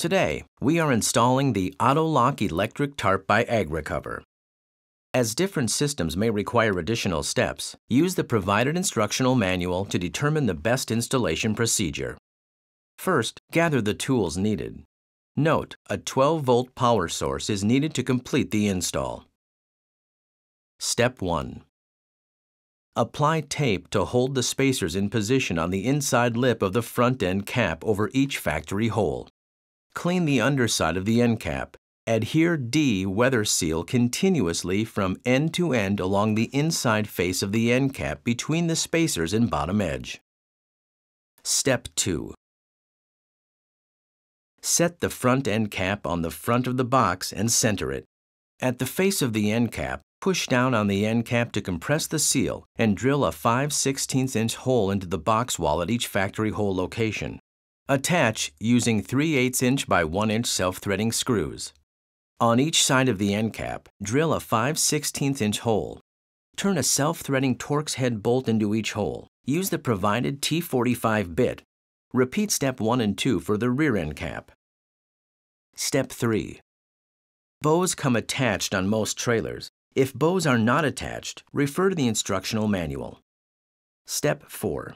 Today, we are installing the AutoLock electric tarp by AgriCover. As different systems may require additional steps, use the provided instructional manual to determine the best installation procedure. First, gather the tools needed. Note, a 12-volt power source is needed to complete the install. Step 1. Apply tape to hold the spacers in position on the inside lip of the front end cap over each factory hole. Clean the underside of the end cap. Adhere D weather seal continuously from end to end along the inside face of the end cap between the spacers and bottom edge. Step 2. Set the front end cap on the front of the box and center it. At the face of the end cap, push down on the end cap to compress the seal and drill a 5 16 inch hole into the box wall at each factory hole location. Attach using 3 8 inch by 1 inch self-threading screws. On each side of the end cap, drill a 5 16 inch hole. Turn a self-threading Torx head bolt into each hole. Use the provided T45 bit. Repeat step 1 and 2 for the rear end cap. Step 3. Bows come attached on most trailers. If bows are not attached, refer to the instructional manual. Step 4.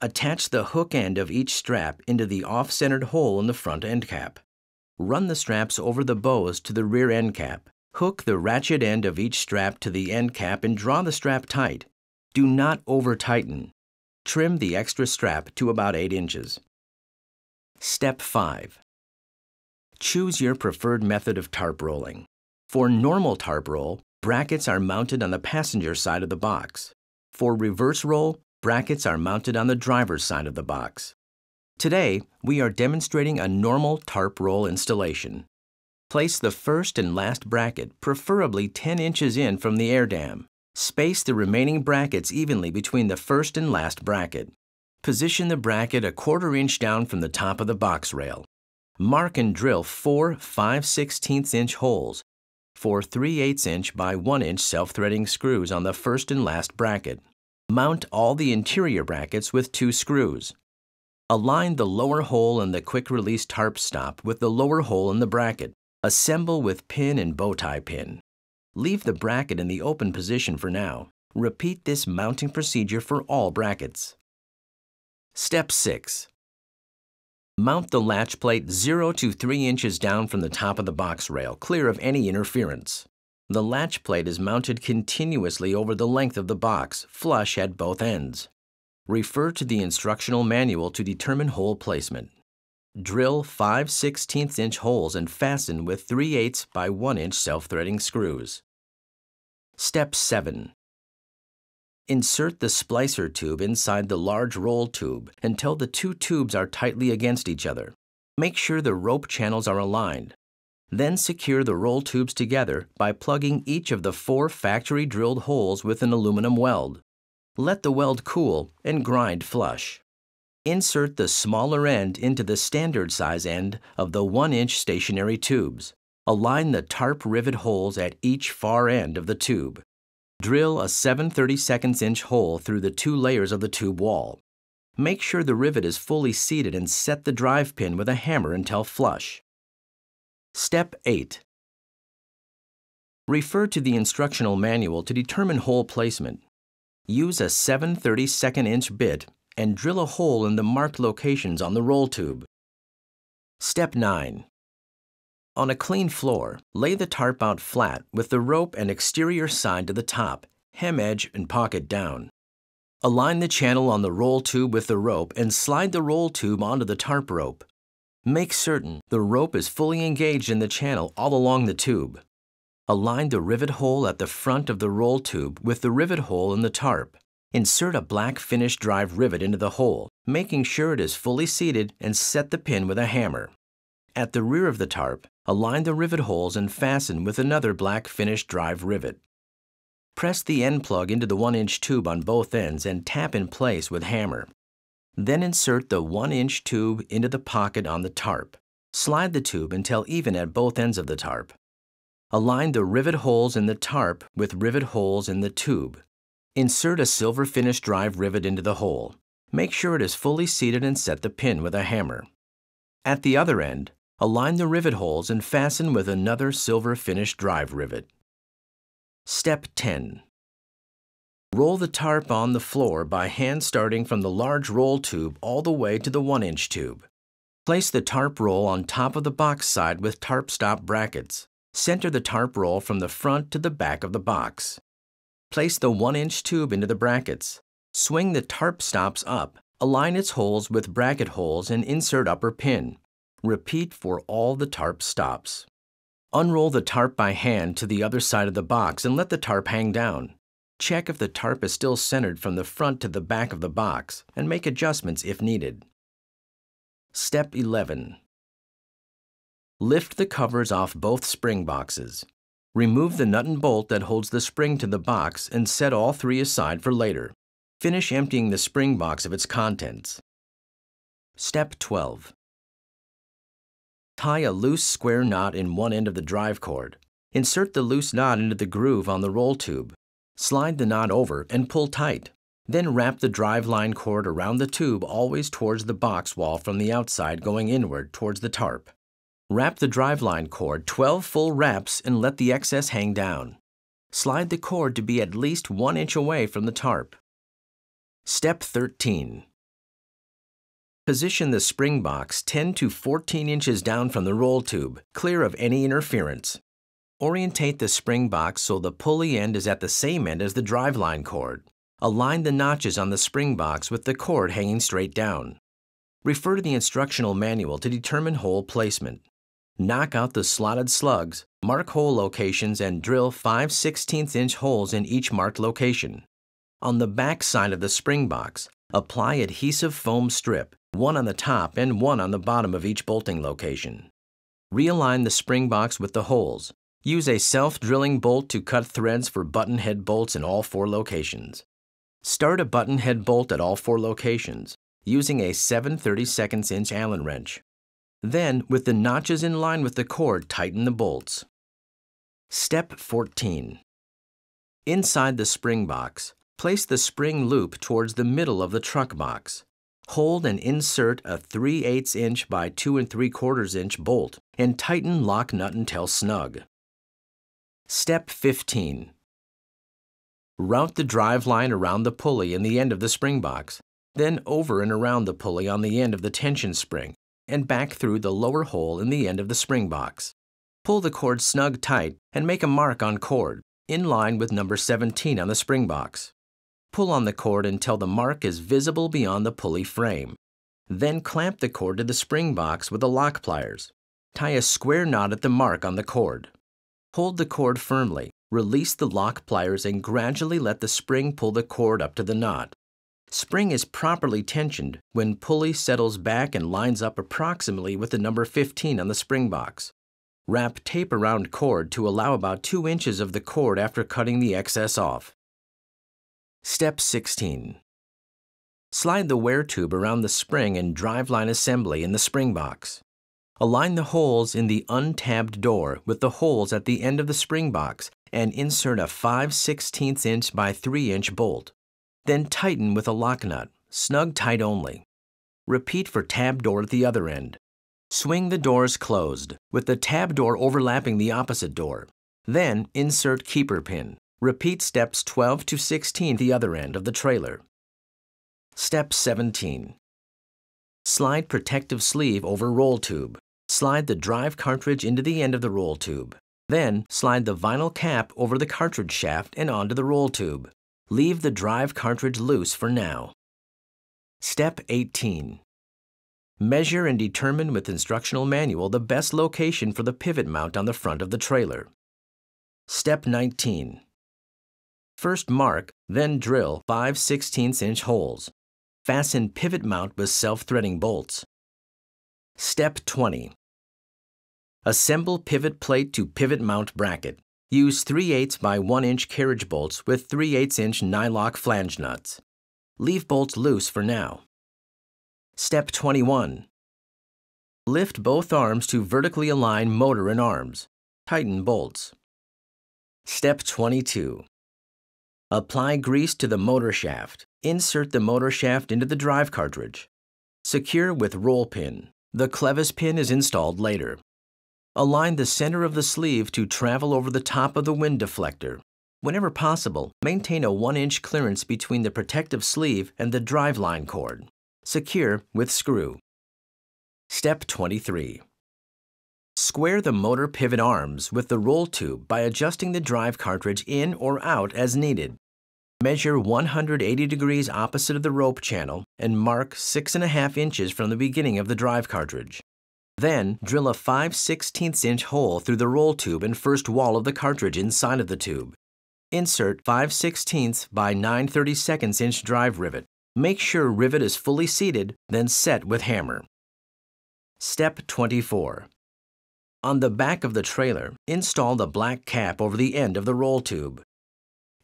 Attach the hook end of each strap into the off-centered hole in the front end cap. Run the straps over the bows to the rear end cap. Hook the ratchet end of each strap to the end cap and draw the strap tight. Do not over-tighten. Trim the extra strap to about 8 inches. Step 5. Choose your preferred method of tarp rolling. For normal tarp roll, brackets are mounted on the passenger side of the box. For reverse roll, brackets are mounted on the driver's side of the box. Today, we are demonstrating a normal tarp roll installation. Place the first and last bracket preferably 10 inches in from the air dam. Space the remaining brackets evenly between the first and last bracket. Position the bracket a quarter inch down from the top of the box rail. Mark and drill four 5 16 inch holes for 3 8 inch by 1 inch self-threading screws on the first and last bracket. Mount all the interior brackets with two screws. Align the lower hole in the quick-release tarp stop with the lower hole in the bracket. Assemble with pin and bow tie pin. Leave the bracket in the open position for now. Repeat this mounting procedure for all brackets. Step 6. Mount the latch plate 0 to 3 inches down from the top of the box rail, clear of any interference. The latch plate is mounted continuously over the length of the box, flush at both ends. Refer to the instructional manual to determine hole placement. Drill 5 16 inch holes and fasten with 3 8 by 1 inch self-threading screws. Step 7. Insert the splicer tube inside the large roll tube until the two tubes are tightly against each other. Make sure the rope channels are aligned. Then secure the roll tubes together by plugging each of the four factory drilled holes with an aluminum weld. Let the weld cool and grind flush. Insert the smaller end into the standard size end of the 1-inch stationary tubes. Align the tarp rivet holes at each far end of the tube. Drill a 7 32 inch hole through the two layers of the tube wall. Make sure the rivet is fully seated and set the drive pin with a hammer until flush. Step 8. Refer to the instructional manual to determine hole placement. Use a 7 32nd inch bit and drill a hole in the marked locations on the roll tube. Step 9. On a clean floor, lay the tarp out flat with the rope and exterior side to the top, hem edge and pocket down. Align the channel on the roll tube with the rope and slide the roll tube onto the tarp rope. Make certain the rope is fully engaged in the channel all along the tube. Align the rivet hole at the front of the roll tube with the rivet hole in the tarp. Insert a black finish drive rivet into the hole, making sure it is fully seated and set the pin with a hammer. At the rear of the tarp, align the rivet holes and fasten with another black finish drive rivet. Press the end plug into the 1-inch tube on both ends and tap in place with hammer. Then insert the 1-inch tube into the pocket on the tarp. Slide the tube until even at both ends of the tarp. Align the rivet holes in the tarp with rivet holes in the tube. Insert a silver finish drive rivet into the hole. Make sure it is fully seated and set the pin with a hammer. At the other end, align the rivet holes and fasten with another silver finish drive rivet. Step 10. Roll the tarp on the floor by hand starting from the large roll tube all the way to the 1-inch tube. Place the tarp roll on top of the box side with tarp stop brackets. Center the tarp roll from the front to the back of the box. Place the 1-inch tube into the brackets. Swing the tarp stops up, align its holes with bracket holes and insert upper pin. Repeat for all the tarp stops. Unroll the tarp by hand to the other side of the box and let the tarp hang down. Check if the tarp is still centered from the front to the back of the box and make adjustments if needed. Step 11. Lift the covers off both spring boxes. Remove the nut and bolt that holds the spring to the box and set all three aside for later. Finish emptying the spring box of its contents. Step 12. Tie a loose square knot in one end of the drive cord. Insert the loose knot into the groove on the roll tube. Slide the knot over and pull tight. Then wrap the drive line cord around the tube always towards the box wall from the outside going inward towards the tarp. Wrap the drive line cord 12 full wraps and let the excess hang down. Slide the cord to be at least 1 inch away from the tarp. Step 13. Position the spring box 10 to 14 inches down from the roll tube, clear of any interference. Orientate the spring box so the pulley end is at the same end as the driveline cord. Align the notches on the spring box with the cord hanging straight down. Refer to the instructional manual to determine hole placement. Knock out the slotted slugs, mark hole locations, and drill 5 16 inch holes in each marked location. On the back side of the spring box, apply adhesive foam strip, one on the top and one on the bottom of each bolting location. Realign the spring box with the holes. Use a self-drilling bolt to cut threads for button head bolts in all four locations. Start a button head bolt at all four locations, using a 7 32 inch Allen wrench. Then, with the notches in line with the cord, tighten the bolts. Step 14. Inside the spring box, Place the spring loop towards the middle of the truck box. Hold and insert a 3 8 inch by 2 and 3 quarters inch bolt and tighten lock nut until snug. Step 15. Route the drive line around the pulley in the end of the spring box, then over and around the pulley on the end of the tension spring, and back through the lower hole in the end of the spring box. Pull the cord snug tight and make a mark on cord, in line with number 17 on the spring box. Pull on the cord until the mark is visible beyond the pulley frame. Then clamp the cord to the spring box with the lock pliers. Tie a square knot at the mark on the cord. Hold the cord firmly, release the lock pliers, and gradually let the spring pull the cord up to the knot. Spring is properly tensioned when pulley settles back and lines up approximately with the number 15 on the spring box. Wrap tape around cord to allow about 2 inches of the cord after cutting the excess off. Step 16. Slide the wear tube around the spring and driveline assembly in the spring box. Align the holes in the untabbed door with the holes at the end of the spring box and insert a 5 16 inch by 3 inch bolt. Then tighten with a lock nut, snug tight only. Repeat for tab door at the other end. Swing the doors closed, with the tab door overlapping the opposite door. Then insert keeper pin. Repeat steps 12 to 16 the other end of the trailer. Step 17. Slide protective sleeve over roll tube. Slide the drive cartridge into the end of the roll tube. Then, slide the vinyl cap over the cartridge shaft and onto the roll tube. Leave the drive cartridge loose for now. Step 18. Measure and determine with instructional manual the best location for the pivot mount on the front of the trailer. Step 19. First mark, then drill 5 16 inch holes. Fasten pivot mount with self-threading bolts. Step 20. Assemble pivot plate to pivot mount bracket. Use 3 8 by 1 inch carriage bolts with 3 8 inch nylock flange nuts. Leave bolts loose for now. Step 21. Lift both arms to vertically align motor and arms. Tighten bolts. Step 22. Apply grease to the motor shaft. Insert the motor shaft into the drive cartridge. Secure with roll pin. The clevis pin is installed later. Align the center of the sleeve to travel over the top of the wind deflector. Whenever possible, maintain a 1-inch clearance between the protective sleeve and the driveline cord. Secure with screw. Step 23. Square the motor pivot arms with the roll tube by adjusting the drive cartridge in or out as needed. Measure 180 degrees opposite of the rope channel and mark 6.5 inches from the beginning of the drive cartridge. Then, drill a 5 16 inch hole through the roll tube and first wall of the cartridge inside of the tube. Insert 5 16 by 9 32 inch drive rivet. Make sure rivet is fully seated, then set with hammer. Step 24. On the back of the trailer, install the black cap over the end of the roll tube.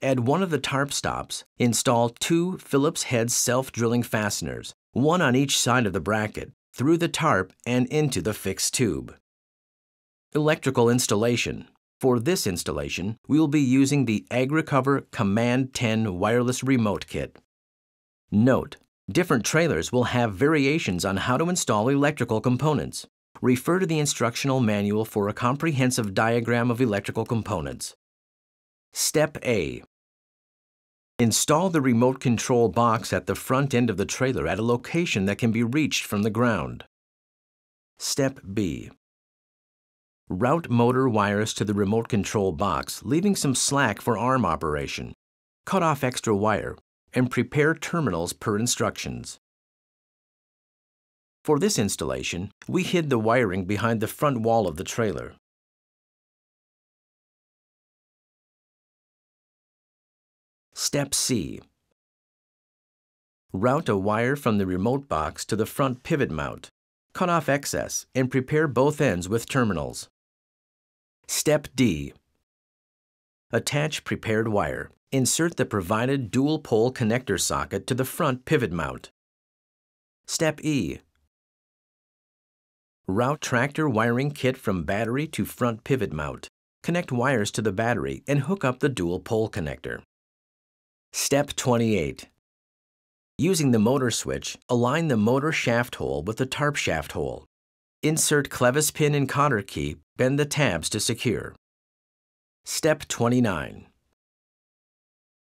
At one of the tarp stops, install two Phillips head self-drilling fasteners, one on each side of the bracket, through the tarp and into the fixed tube. Electrical installation. For this installation, we will be using the AgriCover Command 10 wireless remote kit. Note, different trailers will have variations on how to install electrical components refer to the instructional manual for a comprehensive diagram of electrical components. Step A. Install the remote control box at the front end of the trailer at a location that can be reached from the ground. Step B. Route motor wires to the remote control box, leaving some slack for arm operation. Cut off extra wire and prepare terminals per instructions. For this installation, we hid the wiring behind the front wall of the trailer. Step C. Route a wire from the remote box to the front pivot mount. Cut off excess and prepare both ends with terminals. Step D. Attach prepared wire. Insert the provided dual pole connector socket to the front pivot mount. Step E. Route tractor wiring kit from battery to front pivot mount. Connect wires to the battery and hook up the dual pole connector. Step 28. Using the motor switch, align the motor shaft hole with the tarp shaft hole. Insert clevis pin and cotter key, bend the tabs to secure. Step 29.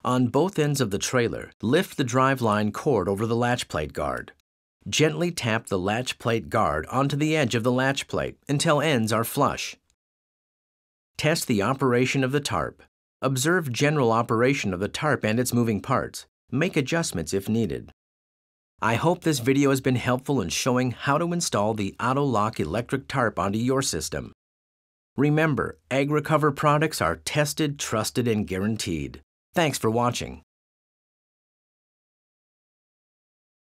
On both ends of the trailer, lift the driveline cord over the latch plate guard. Gently tap the latch plate guard onto the edge of the latch plate until ends are flush. Test the operation of the tarp. Observe general operation of the tarp and its moving parts. Make adjustments if needed. I hope this video has been helpful in showing how to install the AutoLock electric tarp onto your system. Remember, AgriCover products are tested, trusted, and guaranteed. Thanks for watching.